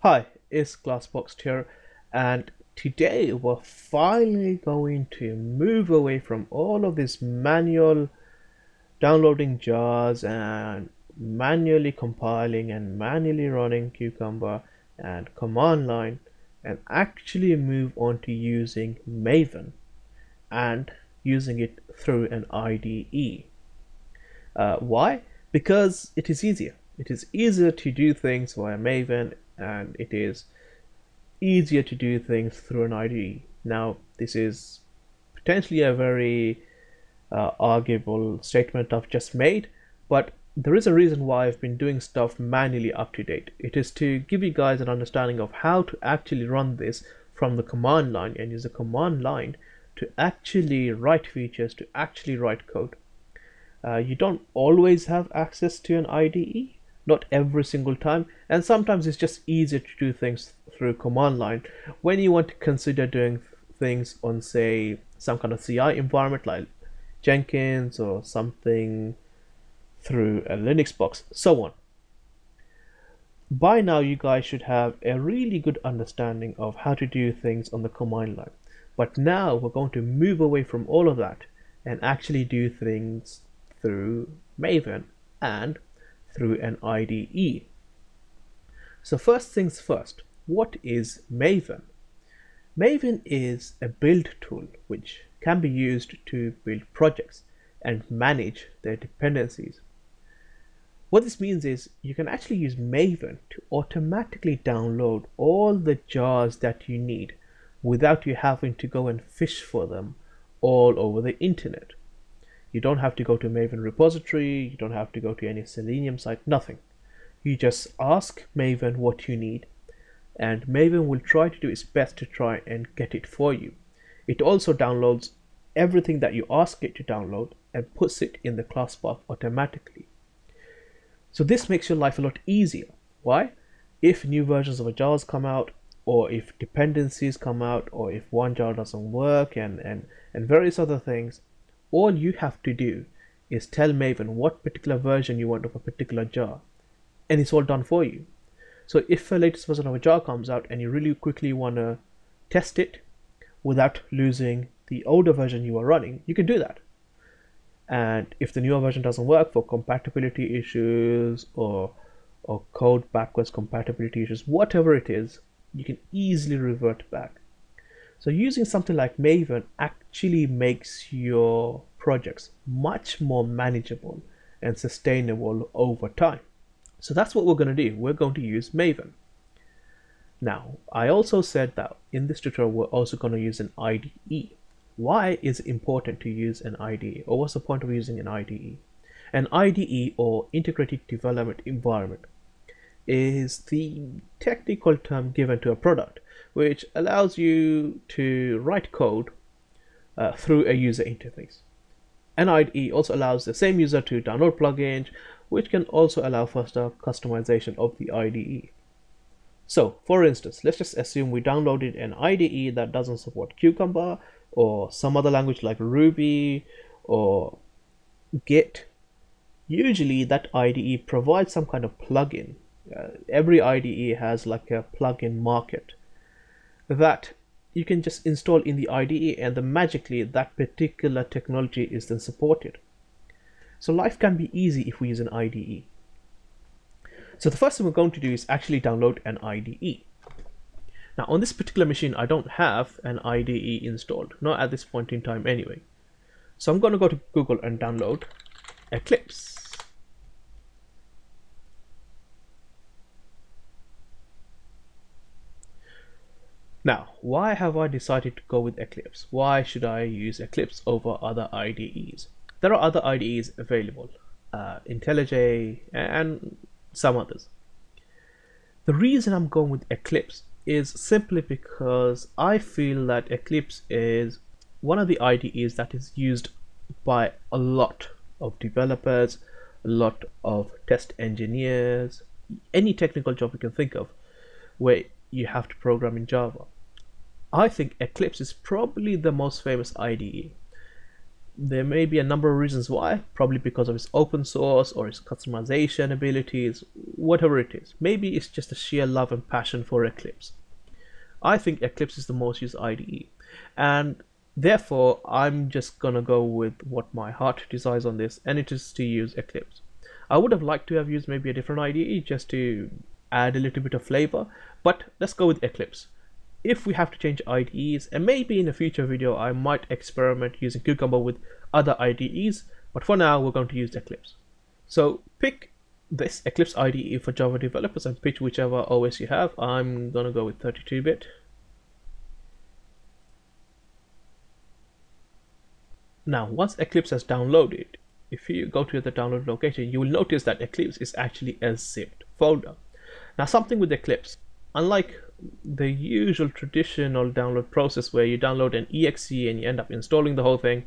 Hi, it's Glassbox here, and today we're finally going to move away from all of this manual downloading jars and manually compiling and manually running Cucumber and command line and actually move on to using Maven. And using it through an IDE. Uh, why? Because it is easier. It is easier to do things via Maven and it is easier to do things through an IDE. Now, this is potentially a very uh, arguable statement I've just made, but there is a reason why I've been doing stuff manually up to date. It is to give you guys an understanding of how to actually run this from the command line and use the command line to actually write features, to actually write code. Uh, you don't always have access to an IDE, not every single time and sometimes it's just easier to do things through command line. When you want to consider doing things on say some kind of CI environment like Jenkins or something through a Linux box so on. By now you guys should have a really good understanding of how to do things on the command line but now we're going to move away from all of that and actually do things through Maven and through an IDE. So first things first, what is Maven? Maven is a build tool which can be used to build projects and manage their dependencies. What this means is you can actually use Maven to automatically download all the jars that you need without you having to go and fish for them all over the internet. You don't have to go to Maven repository, you don't have to go to any Selenium site, nothing. You just ask Maven what you need and Maven will try to do its best to try and get it for you. It also downloads everything that you ask it to download and puts it in the class path automatically. So this makes your life a lot easier. Why? If new versions of a JARs come out, or if dependencies come out, or if one jar doesn't work, and, and, and various other things, all you have to do is tell Maven what particular version you want of a particular jar, and it's all done for you. So if a latest version of a jar comes out and you really quickly want to test it without losing the older version you are running, you can do that. And if the newer version doesn't work for compatibility issues or or code backwards compatibility issues, whatever it is, you can easily revert back. So using something like Maven actually makes your projects much more manageable and sustainable over time. So that's what we're going to do. We're going to use Maven. Now, I also said that in this tutorial, we're also going to use an IDE. Why is it important to use an IDE? Or what's the point of using an IDE? An IDE or Integrated Development Environment is the technical term given to a product which allows you to write code uh, through a user interface. An IDE also allows the same user to download plugins, which can also allow faster customization of the IDE. So, for instance, let's just assume we downloaded an IDE that doesn't support Cucumber or some other language like Ruby or Git. Usually, that IDE provides some kind of plugin. Uh, every IDE has like a plugin market that you can just install in the IDE and then magically that particular technology is then supported. So life can be easy if we use an IDE. So the first thing we're going to do is actually download an IDE. Now on this particular machine I don't have an IDE installed, not at this point in time anyway. So I'm going to go to Google and download Eclipse. Now, why have I decided to go with Eclipse? Why should I use Eclipse over other IDEs? There are other IDEs available, uh, IntelliJ and some others. The reason I'm going with Eclipse is simply because I feel that Eclipse is one of the IDEs that is used by a lot of developers, a lot of test engineers, any technical job you can think of, where you have to program in Java. I think Eclipse is probably the most famous IDE. There may be a number of reasons why, probably because of its open source or its customization abilities, whatever it is. Maybe it's just a sheer love and passion for Eclipse. I think Eclipse is the most used IDE, and therefore I'm just gonna go with what my heart desires on this, and it is to use Eclipse. I would have liked to have used maybe a different IDE just to add a little bit of flavor, but let's go with Eclipse if we have to change IDEs, and maybe in a future video I might experiment using Cucumber with other IDEs, but for now we're going to use Eclipse. So pick this Eclipse IDE for Java developers and pick whichever OS you have. I'm gonna go with 32-bit. Now, once Eclipse has downloaded, if you go to the download location, you will notice that Eclipse is actually a zipped folder. Now, something with Eclipse, unlike the usual traditional download process where you download an exe and you end up installing the whole thing.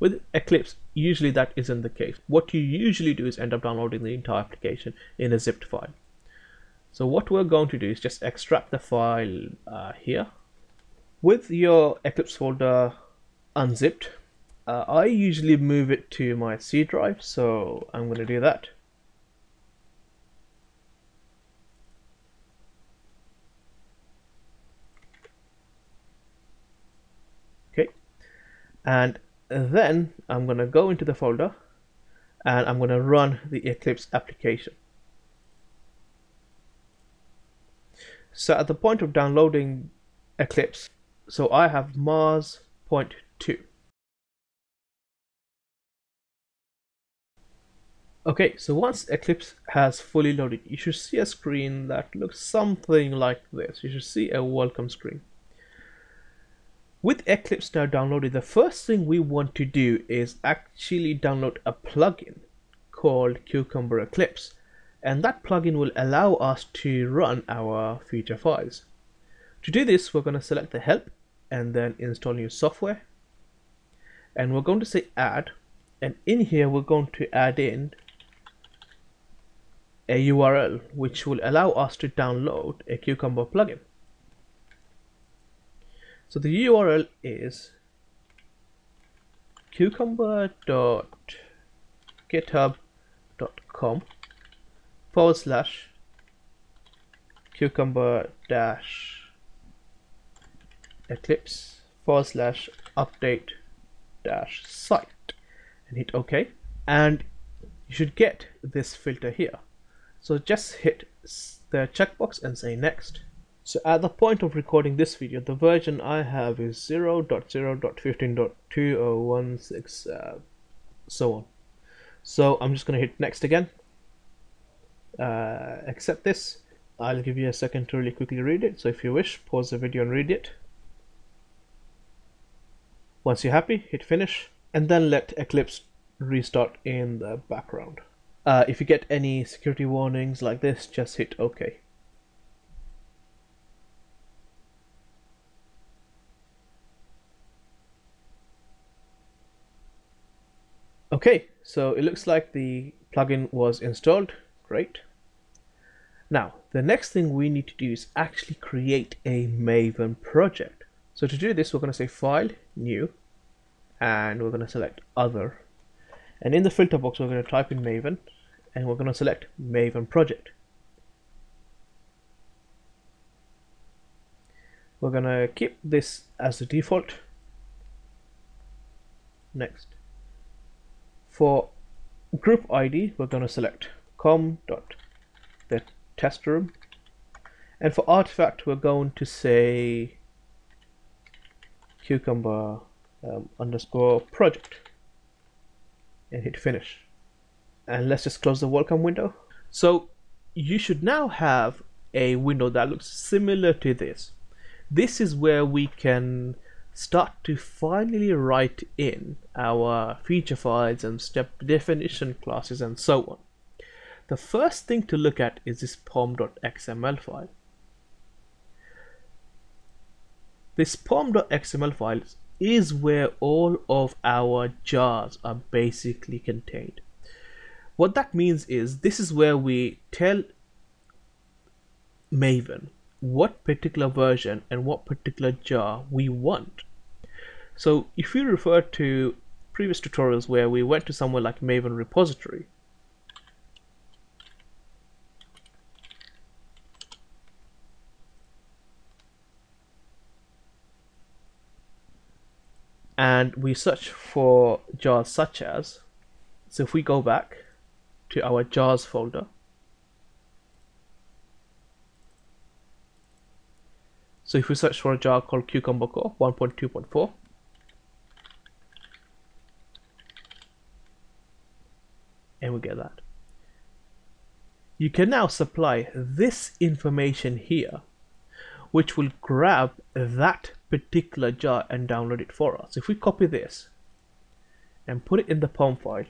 With Eclipse, usually that isn't the case. What you usually do is end up downloading the entire application in a zipped file. So what we're going to do is just extract the file uh, here. With your Eclipse folder unzipped, uh, I usually move it to my C drive, so I'm going to do that. And then I'm going to go into the folder and I'm going to run the Eclipse application. So at the point of downloading Eclipse, so I have Mars point two. Okay, so once Eclipse has fully loaded, you should see a screen that looks something like this. You should see a welcome screen. With Eclipse now downloaded, the first thing we want to do is actually download a plugin called Cucumber Eclipse. And that plugin will allow us to run our feature files. To do this, we're going to select the help and then install new software. And we're going to say add. And in here, we're going to add in a URL which will allow us to download a Cucumber plugin. So the URL is cucumber.github.com forward slash cucumber dash eclipse forward slash update dash site. And hit OK. And you should get this filter here. So just hit the checkbox and say next so at the point of recording this video, the version I have is 0.0.15.2016, uh, so on. So I'm just going to hit next again. Uh, accept this. I'll give you a second to really quickly read it. So if you wish, pause the video and read it. Once you're happy, hit finish and then let Eclipse restart in the background. Uh, if you get any security warnings like this, just hit OK. Okay, so it looks like the plugin was installed. Great. Now, the next thing we need to do is actually create a Maven project. So to do this, we're going to say File, New, and we're going to select Other. And in the filter box, we're going to type in Maven, and we're going to select Maven Project. We're going to keep this as the default. Next. For group ID, we're going to select com dot the test room. And for artifact, we're going to say cucumber um, underscore project and hit finish. And let's just close the welcome window. So you should now have a window that looks similar to this. This is where we can start to finally write in our feature files and step definition classes and so on. The first thing to look at is this pom.xml file. This pom.xml file is where all of our jars are basically contained. What that means is this is where we tell Maven what particular version and what particular jar we want. So if you refer to previous tutorials where we went to somewhere like Maven repository. And we search for jars such as, so if we go back to our jars folder, So if we search for a jar called Cucumber Core 1.2.4, and we get that. You can now supply this information here, which will grab that particular jar and download it for us. If we copy this and put it in the POM file,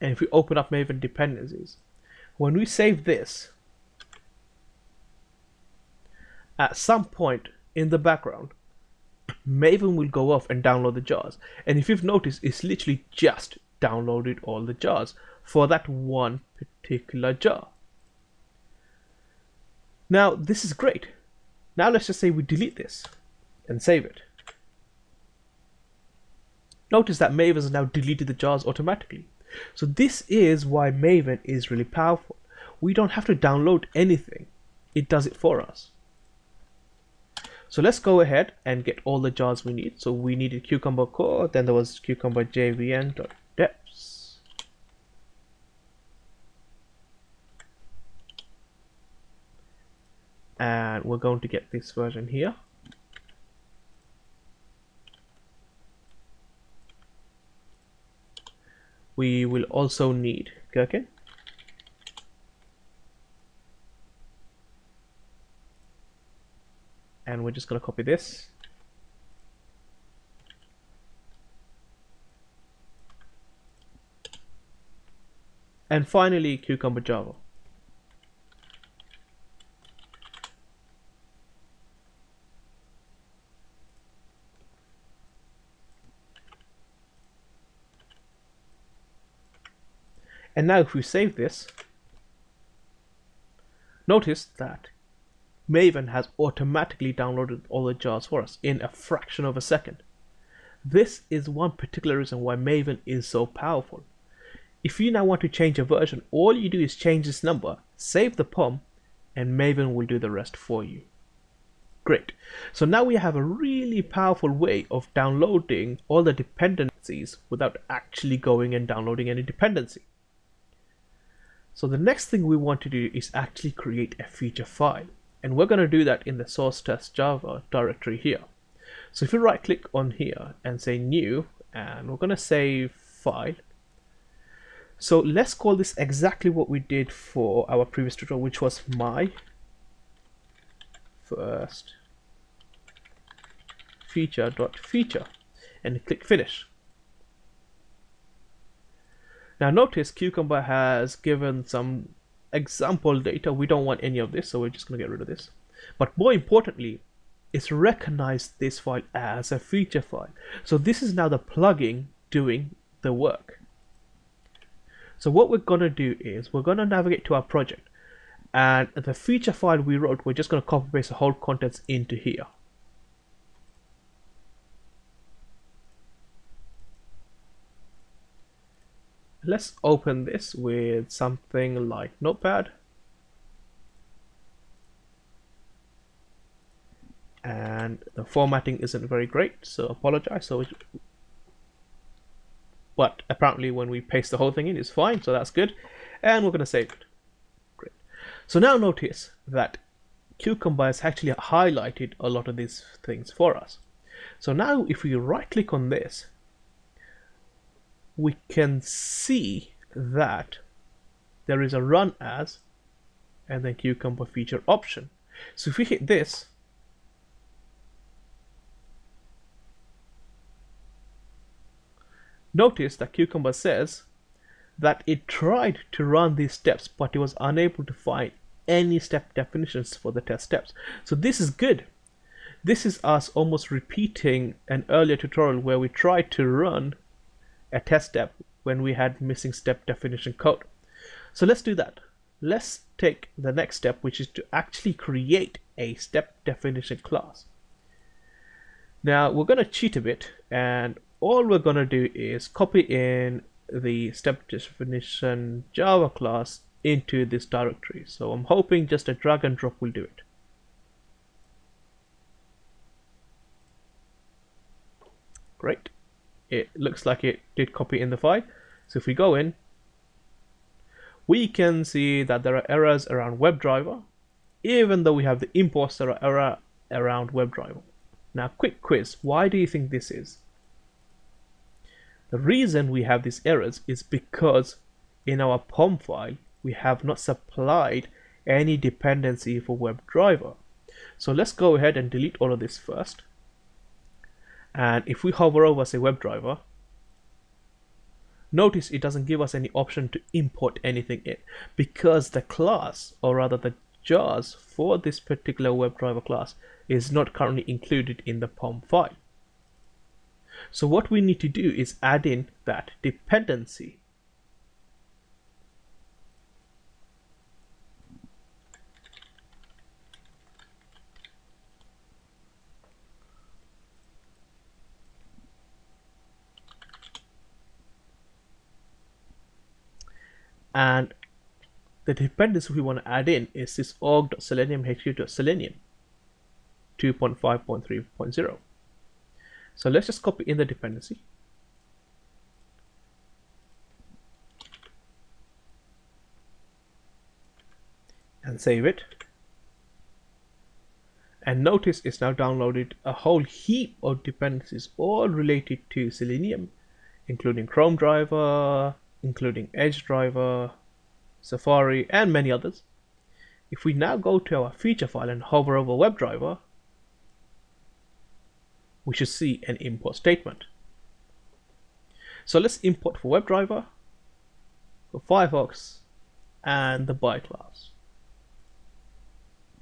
and if we open up Maven dependencies, when we save this, at some point in the background, Maven will go off and download the jars. And if you've noticed, it's literally just downloaded all the jars for that one particular jar. Now, this is great. Now let's just say we delete this and save it. Notice that Maven has now deleted the jars automatically. So this is why Maven is really powerful. We don't have to download anything. It does it for us. So let's go ahead and get all the jars we need. So we needed Cucumber core, then there was Cucumber jvm.deps. And we're going to get this version here. we will also need Gherkin. We're just going to copy this. And finally, Cucumber Java. And now if we save this, notice that Maven has automatically downloaded all the jars for us in a fraction of a second. This is one particular reason why Maven is so powerful. If you now want to change a version, all you do is change this number, save the POM, and Maven will do the rest for you. Great. So now we have a really powerful way of downloading all the dependencies without actually going and downloading any dependency. So the next thing we want to do is actually create a feature file. And we're going to do that in the source test Java directory here. So if you right click on here and say new, and we're going to say file. So let's call this exactly what we did for our previous tutorial, which was my first feature dot feature, and click finish. Now notice Cucumber has given some example data. We don't want any of this, so we're just going to get rid of this. But more importantly, it's recognized this file as a feature file. So this is now the plugin doing the work. So what we're going to do is we're going to navigate to our project and the feature file we wrote, we're just going to copy paste the whole contents into here. Let's open this with something like notepad. And the formatting isn't very great so apologize. So but apparently when we paste the whole thing in it's fine so that's good. And we're going to save it. Great. So now notice that cucumber has actually highlighted a lot of these things for us. So now if we right click on this we can see that there is a run as and then cucumber feature option. So if we hit this, notice that cucumber says that it tried to run these steps but it was unable to find any step definitions for the test steps. So this is good. This is us almost repeating an earlier tutorial where we tried to run a test step when we had missing step definition code. So let's do that. Let's take the next step, which is to actually create a step definition class. Now we're going to cheat a bit and all we're going to do is copy in the step definition Java class into this directory. So I'm hoping just a drag and drop will do it. Great. It looks like it did copy in the file. So if we go in, we can see that there are errors around WebDriver, even though we have the are error around WebDriver. Now, quick quiz, why do you think this is? The reason we have these errors is because in our POM file, we have not supplied any dependency for WebDriver. So let's go ahead and delete all of this first. And if we hover over say WebDriver, notice it doesn't give us any option to import anything in because the class, or rather the jars for this particular WebDriver class is not currently included in the POM file. So what we need to do is add in that dependency and the dependency we want to add in is this org.selenium.hq.selenium 2.5.3.0 so let's just copy in the dependency. And save it. And notice it's now downloaded a whole heap of dependencies all related to Selenium including Chrome driver, including Edge driver, Safari, and many others. If we now go to our feature file and hover over WebDriver, we should see an import statement. So let's import for WebDriver, for Firefox, and the by class.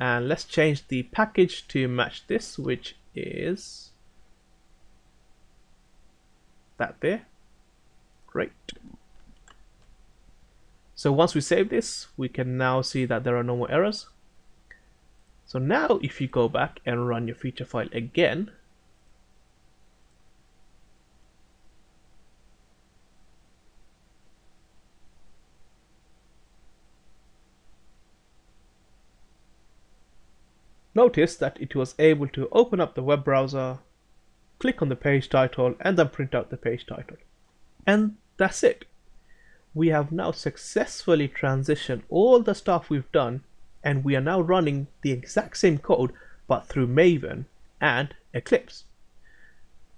And let's change the package to match this, which is that there. Great. So once we save this, we can now see that there are no more errors. So now if you go back and run your feature file again, Notice that it was able to open up the web browser, click on the page title, and then print out the page title. And that's it we have now successfully transitioned all the stuff we've done and we are now running the exact same code but through Maven and Eclipse.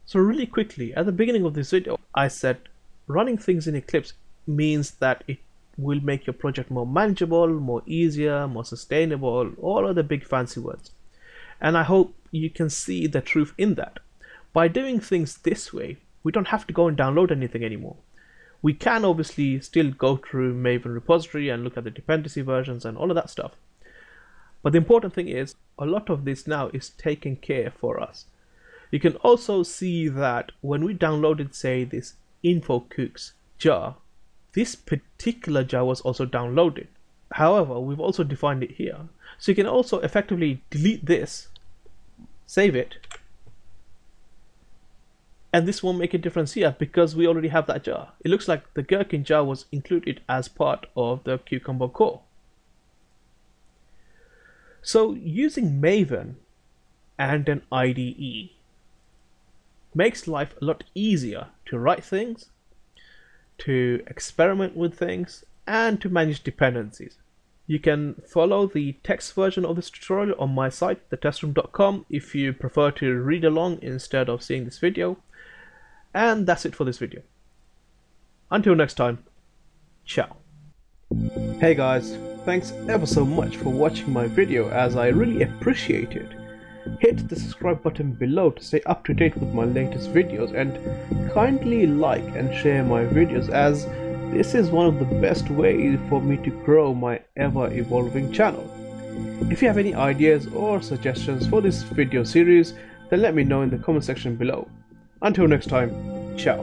So really quickly, at the beginning of this video, I said running things in Eclipse means that it will make your project more manageable, more easier, more sustainable, all of the big fancy words. And I hope you can see the truth in that. By doing things this way, we don't have to go and download anything anymore. We can obviously still go through Maven repository and look at the dependency versions and all of that stuff. But the important thing is a lot of this now is taken care for us. You can also see that when we downloaded say this info.cukes jar, this particular jar was also downloaded. However, we've also defined it here. So you can also effectively delete this, save it, and this won't make a difference here because we already have that jar. It looks like the gherkin jar was included as part of the Cucumber core. So using Maven and an IDE makes life a lot easier to write things, to experiment with things, and to manage dependencies. You can follow the text version of this tutorial on my site, thetestroom.com, if you prefer to read along instead of seeing this video. And that's it for this video. Until next time, ciao. Hey guys, thanks ever so much for watching my video as I really appreciate it. Hit the subscribe button below to stay up to date with my latest videos and kindly like and share my videos as this is one of the best ways for me to grow my ever evolving channel. If you have any ideas or suggestions for this video series then let me know in the comment section below. Until next time, ciao.